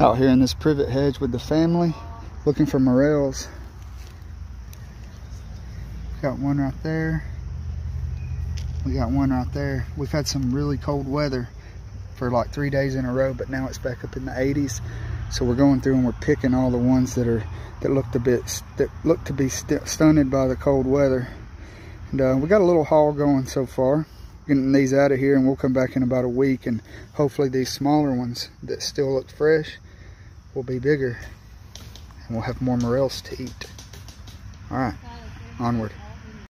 Out here in this privet hedge with the family, looking for morels. Got one right there. We got one right there. We've had some really cold weather for like three days in a row, but now it's back up in the 80s. So we're going through and we're picking all the ones that are that looked a bit that look to be st stunted by the cold weather. And uh, we got a little haul going so far. Getting these out of here and we'll come back in about a week and hopefully these smaller ones that still look fresh will be bigger and we'll have more morels to eat. All right, onward.